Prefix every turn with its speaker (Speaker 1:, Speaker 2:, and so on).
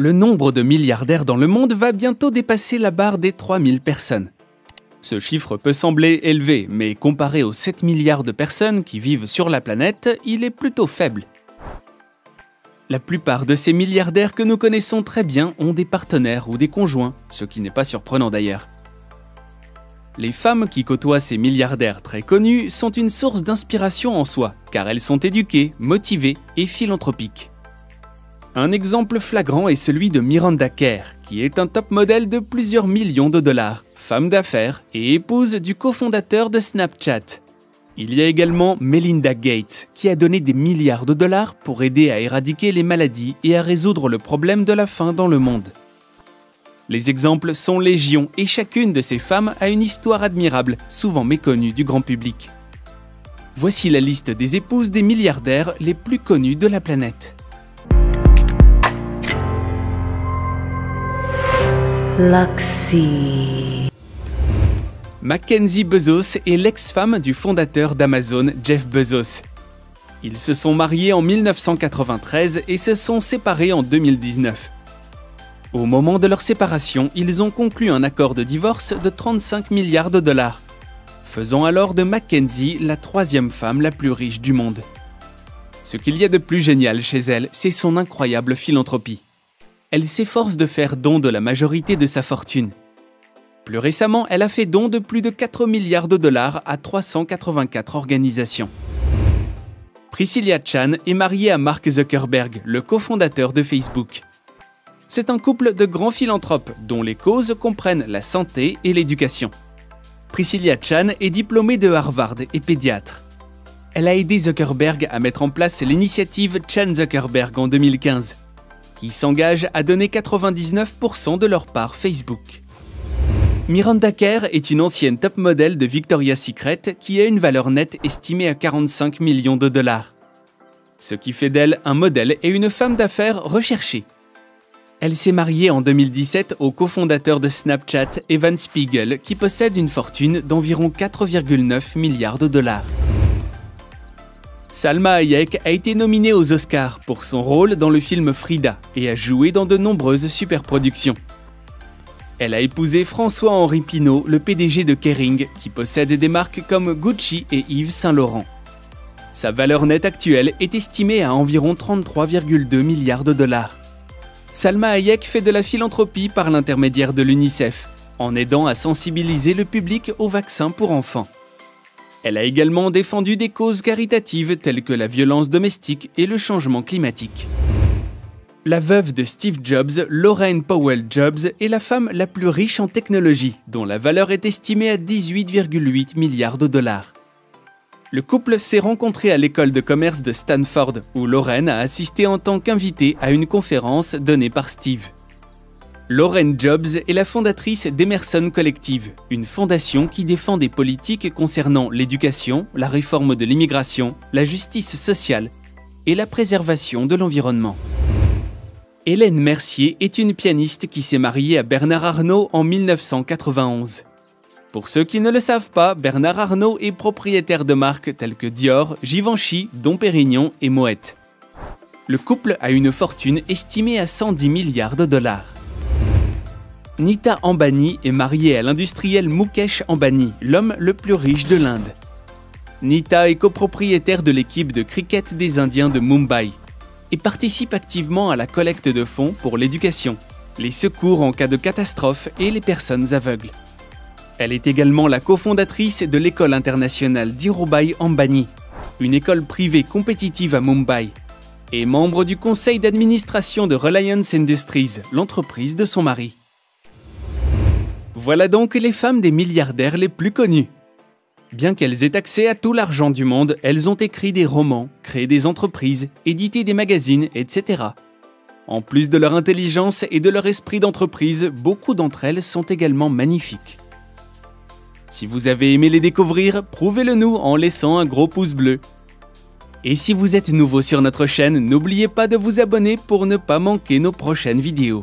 Speaker 1: Le nombre de milliardaires dans le monde va bientôt dépasser la barre des 3000 personnes. Ce chiffre peut sembler élevé, mais comparé aux 7 milliards de personnes qui vivent sur la planète, il est plutôt faible. La plupart de ces milliardaires que nous connaissons très bien ont des partenaires ou des conjoints, ce qui n'est pas surprenant d'ailleurs. Les femmes qui côtoient ces milliardaires très connus sont une source d'inspiration en soi, car elles sont éduquées, motivées et philanthropiques. Un exemple flagrant est celui de Miranda Kerr, qui est un top modèle de plusieurs millions de dollars, femme d'affaires et épouse du cofondateur de Snapchat. Il y a également Melinda Gates, qui a donné des milliards de dollars pour aider à éradiquer les maladies et à résoudre le problème de la faim dans le monde. Les exemples sont légion et chacune de ces femmes a une histoire admirable, souvent méconnue du grand public. Voici la liste des épouses des milliardaires les plus connus de la planète.
Speaker 2: Luxy.
Speaker 1: Mackenzie Bezos est l'ex-femme du fondateur d'Amazon, Jeff Bezos. Ils se sont mariés en 1993 et se sont séparés en 2019. Au moment de leur séparation, ils ont conclu un accord de divorce de 35 milliards de dollars, faisant alors de Mackenzie la troisième femme la plus riche du monde. Ce qu'il y a de plus génial chez elle, c'est son incroyable philanthropie. Elle s'efforce de faire don de la majorité de sa fortune. Plus récemment, elle a fait don de plus de 4 milliards de dollars à 384 organisations. Priscilla Chan est mariée à Mark Zuckerberg, le cofondateur de Facebook. C'est un couple de grands philanthropes dont les causes comprennent la santé et l'éducation. Priscilla Chan est diplômée de Harvard et pédiatre. Elle a aidé Zuckerberg à mettre en place l'initiative Chan Zuckerberg en 2015, qui s'engage à donner 99% de leur part Facebook. Miranda Kerr est une ancienne top modèle de Victoria's Secret qui a une valeur nette estimée à 45 millions de dollars. Ce qui fait d'elle un modèle et une femme d'affaires recherchée. Elle s'est mariée en 2017 au cofondateur de Snapchat, Evan Spiegel, qui possède une fortune d'environ 4,9 milliards de dollars. Salma Hayek a été nominée aux Oscars pour son rôle dans le film Frida et a joué dans de nombreuses superproductions. Elle a épousé François-Henri Pinault, le PDG de Kering, qui possède des marques comme Gucci et Yves Saint Laurent. Sa valeur nette actuelle est estimée à environ 33,2 milliards de dollars. Salma Hayek fait de la philanthropie par l'intermédiaire de l'UNICEF, en aidant à sensibiliser le public aux vaccins pour enfants. Elle a également défendu des causes caritatives telles que la violence domestique et le changement climatique. La veuve de Steve Jobs, Lorraine Powell Jobs, est la femme la plus riche en technologie, dont la valeur est estimée à 18,8 milliards de dollars. Le couple s'est rencontré à l'école de commerce de Stanford, où Lorraine a assisté en tant qu'invitée à une conférence donnée par Steve. Lorraine Jobs est la fondatrice d'Emerson Collective, une fondation qui défend des politiques concernant l'éducation, la réforme de l'immigration, la justice sociale et la préservation de l'environnement. Hélène Mercier est une pianiste qui s'est mariée à Bernard Arnault en 1991. Pour ceux qui ne le savent pas, Bernard Arnault est propriétaire de marques telles que Dior, Givenchy, Dom Pérignon et Moët. Le couple a une fortune estimée à 110 milliards de dollars. Nita Ambani est mariée à l'industriel Mukesh Ambani, l'homme le plus riche de l'Inde. Nita est copropriétaire de l'équipe de cricket des Indiens de Mumbai et participe activement à la collecte de fonds pour l'éducation, les secours en cas de catastrophe et les personnes aveugles. Elle est également la cofondatrice de l'école internationale d'Irubai Ambani, une école privée compétitive à Mumbai, et membre du conseil d'administration de Reliance Industries, l'entreprise de son mari. Voilà donc les femmes des milliardaires les plus connues. Bien qu'elles aient accès à tout l'argent du monde, elles ont écrit des romans, créé des entreprises, édité des magazines, etc. En plus de leur intelligence et de leur esprit d'entreprise, beaucoup d'entre elles sont également magnifiques. Si vous avez aimé les découvrir, prouvez-le nous en laissant un gros pouce bleu. Et si vous êtes nouveau sur notre chaîne, n'oubliez pas de vous abonner pour ne pas manquer nos prochaines vidéos.